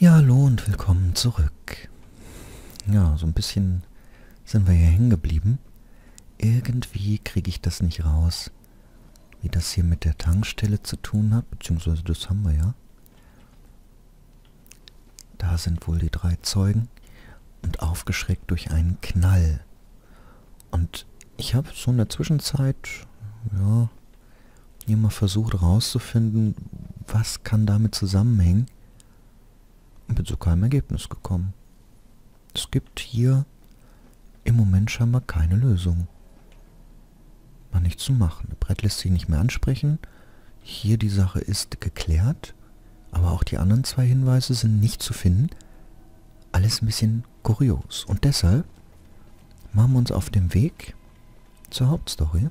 Ja, hallo und willkommen zurück. Ja, so ein bisschen sind wir hier hängen geblieben. Irgendwie kriege ich das nicht raus, wie das hier mit der Tankstelle zu tun hat, beziehungsweise das haben wir ja. Da sind wohl die drei Zeugen und aufgeschreckt durch einen Knall. Und ich habe so in der Zwischenzeit, ja, hier mal versucht rauszufinden, was kann damit zusammenhängen bin zu keinem Ergebnis gekommen. Es gibt hier im Moment scheinbar keine Lösung. War nichts zu machen. Brett lässt sich nicht mehr ansprechen. Hier die Sache ist geklärt, aber auch die anderen zwei Hinweise sind nicht zu finden. Alles ein bisschen kurios. Und deshalb machen wir uns auf den Weg zur Hauptstory.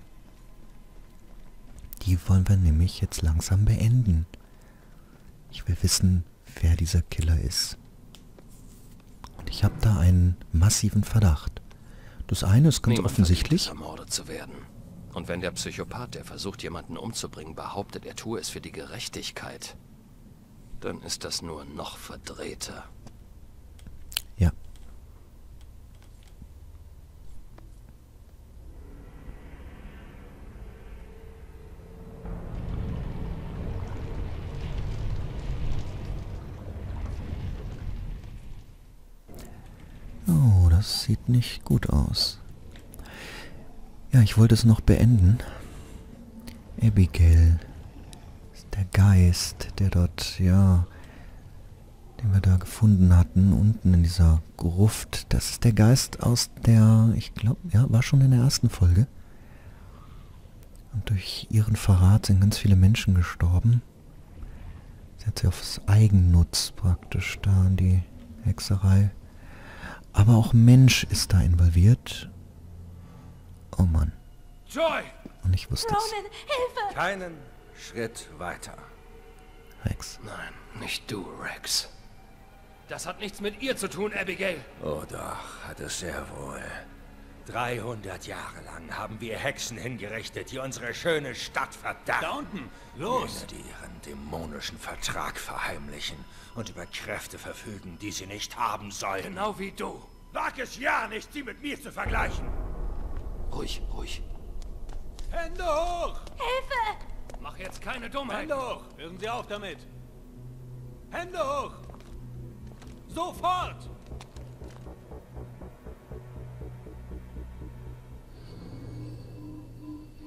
Die wollen wir nämlich jetzt langsam beenden. Ich will wissen, wer dieser Killer ist. Und ich habe da einen massiven Verdacht. Das eine ist ganz Niemand offensichtlich. ermordet zu werden. Und wenn der Psychopath, der versucht, jemanden umzubringen, behauptet, er tue es für die Gerechtigkeit, dann ist das nur noch verdrehter. Ja. Oh, das sieht nicht gut aus. Ja, ich wollte es noch beenden. Abigail der Geist, der dort, ja, den wir da gefunden hatten, unten in dieser Gruft. Das ist der Geist aus der, ich glaube, ja, war schon in der ersten Folge. Und durch ihren Verrat sind ganz viele Menschen gestorben. Sie hat sie aufs Eigennutz praktisch da in die Hexerei. Aber auch Mensch ist da involviert. Oh Mann. Joy! Und ich wusste es. Ronan, Hilfe! Keinen Schritt weiter. Rex. Nein, nicht du, Rex. Das hat nichts mit ihr zu tun, Abigail. Oh doch, hat es sehr wohl. 300 Jahre lang haben wir Hexen hingerichtet, die unsere schöne Stadt verdammen. Da unten, los! Die ihren dämonischen Vertrag verheimlichen und über Kräfte verfügen, die sie nicht haben sollen. Genau wie du. Wag es ja nicht, sie mit mir zu vergleichen. Ruhig, ruhig. Hände hoch! Hilfe! Mach jetzt keine Dummheit. Hände hoch! Hören Sie auf damit! Hände hoch! Sofort!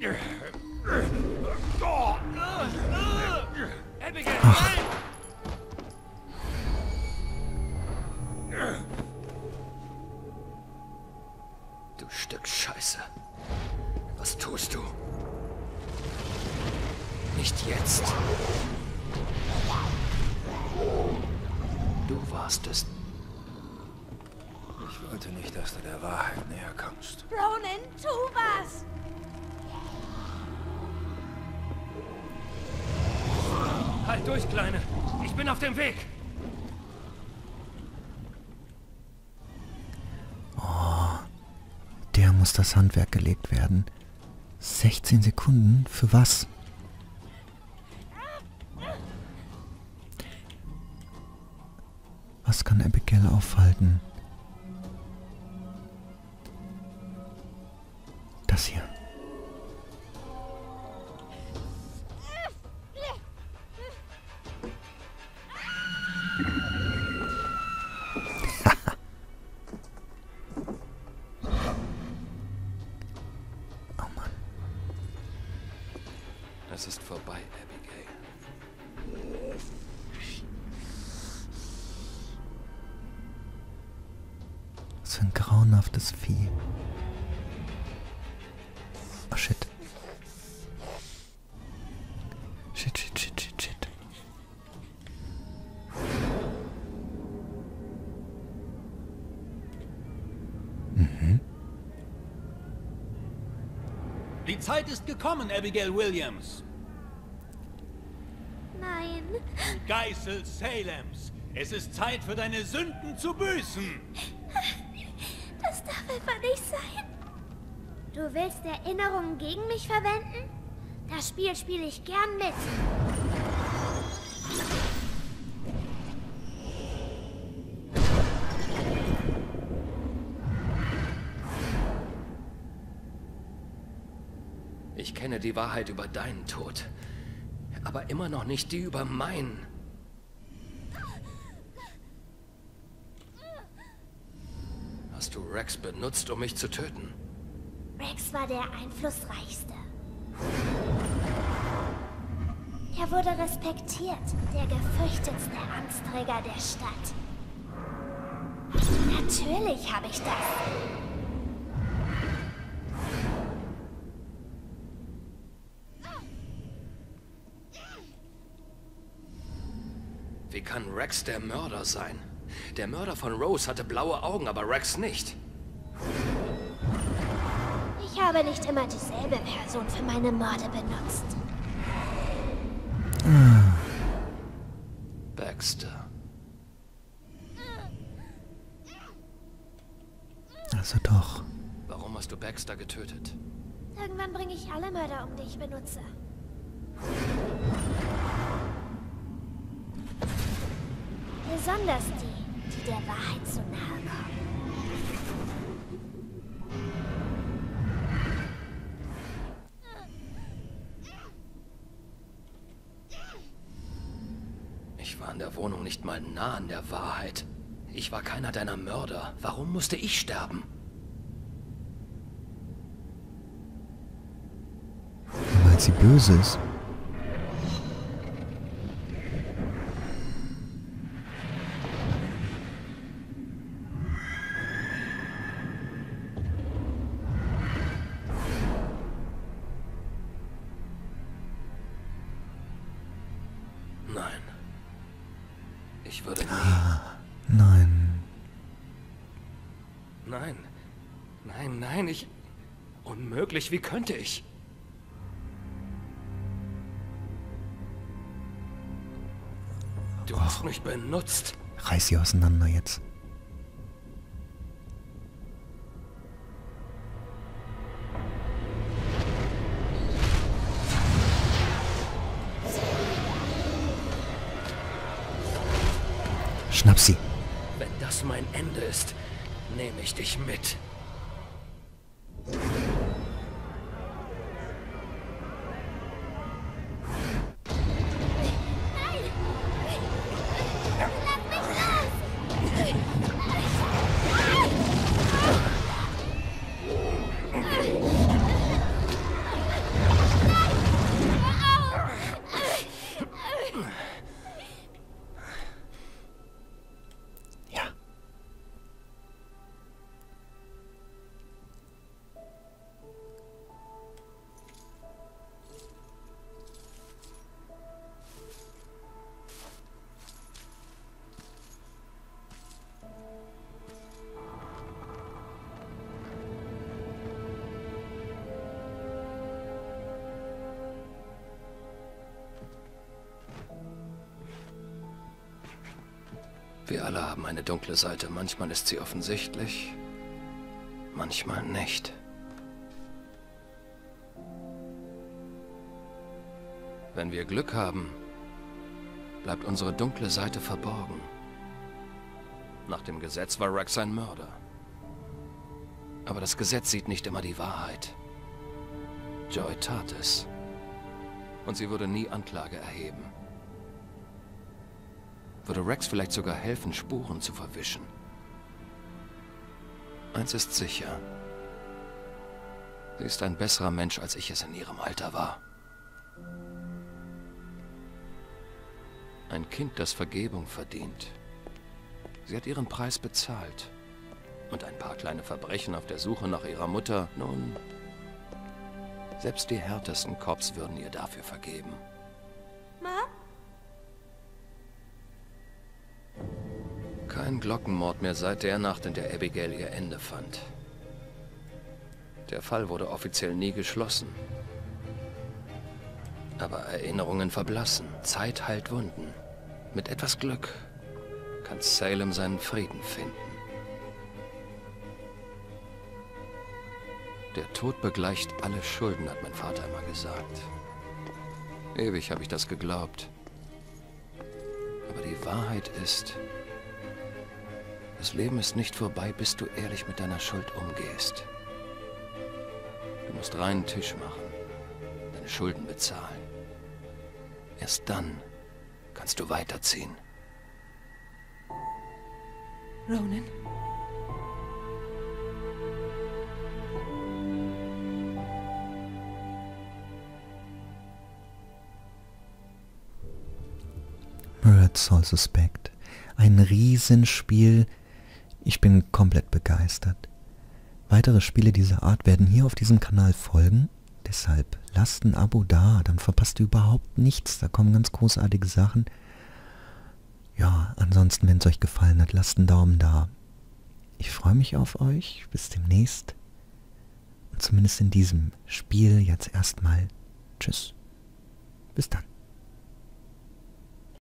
Nein! Du Stück Scheiße. Was tust du? Nicht jetzt. Du warst es. Ich wollte nicht, dass du der Wahrheit näher kommst. Ronan, tu was! Durch, Kleine. Ich bin auf dem Weg. Der muss das Handwerk gelegt werden. 16 Sekunden? Für was? Was kann Abigail aufhalten? Es ist vorbei, Abigail. Was für ein grauenhaftes Vieh. Oh shit. Shit, shit, shit, shit, shit. Die Zeit ist gekommen, Abigail Williams. Geißel Salems. Es ist Zeit für deine Sünden zu büßen. Das darf einfach nicht sein. Du willst Erinnerungen gegen mich verwenden? Das Spiel spiele ich gern mit. Ich kenne die Wahrheit über deinen Tod, aber immer noch nicht die über meinen. Hast du Rex benutzt, um mich zu töten? Rex war der einflussreichste. Er wurde respektiert, der gefürchtetste Angstträger der Stadt. Natürlich habe ich das. Wie kann Rex der Mörder sein? Der Mörder von Rose hatte blaue Augen, aber Rex nicht. Ich habe nicht immer dieselbe Person für meine Morde benutzt. Baxter. Also doch. Warum hast du Baxter getötet? Irgendwann bringe ich alle Mörder um, die ich benutze. Besonders die, die der Wahrheit zu nahe kommen. Ich war in der Wohnung nicht mal nah an der Wahrheit. Ich war keiner deiner Mörder. Warum musste ich sterben? Weil sie böse ist. Ich würde nie... Nein. Nein. Nein, nein, ich... Unmöglich, wie könnte ich? Du hast mich benutzt. Reiß sie auseinander jetzt. Ende ist, nehme ich dich mit. Wir alle haben eine dunkle Seite. Manchmal ist sie offensichtlich, manchmal nicht. Wenn wir Glück haben, bleibt unsere dunkle Seite verborgen. Nach dem Gesetz war Rex ein Mörder. Aber das Gesetz sieht nicht immer die Wahrheit. Joy tat es. Und sie würde nie Anklage erheben. Würde Rex vielleicht sogar helfen, Spuren zu verwischen. Eins ist sicher. Sie ist ein besserer Mensch, als ich es in ihrem Alter war. Ein Kind, das Vergebung verdient. Sie hat ihren Preis bezahlt. Und ein paar kleine Verbrechen auf der Suche nach ihrer Mutter, nun, selbst die härtesten Cops würden ihr dafür vergeben. Kein Glockenmord mehr seit der Nacht, in der Abigail ihr Ende fand. Der Fall wurde offiziell nie geschlossen. Aber Erinnerungen verblassen. Zeit heilt Wunden. Mit etwas Glück kann Salem seinen Frieden finden. Der Tod begleicht alle Schulden, hat mein Vater immer gesagt. Ewig habe ich das geglaubt. Aber die Wahrheit ist, das Leben ist nicht vorbei, bis du ehrlich mit deiner Schuld umgehst. Du musst reinen Tisch machen. deine Schulden bezahlen. Erst dann kannst du weiterziehen. Ronan? Red Soul Suspect. Ein Riesenspiel. Ich bin komplett begeistert. Weitere Spiele dieser Art werden hier auf diesem Kanal folgen. Deshalb lasst ein Abo da, dann verpasst ihr überhaupt nichts. Da kommen ganz großartige Sachen. Ja, ansonsten, wenn es euch gefallen hat, lasst einen Daumen da. Ich freue mich auf euch. Bis demnächst. Und zumindest in diesem Spiel jetzt erstmal. Tschüss. Bis dann.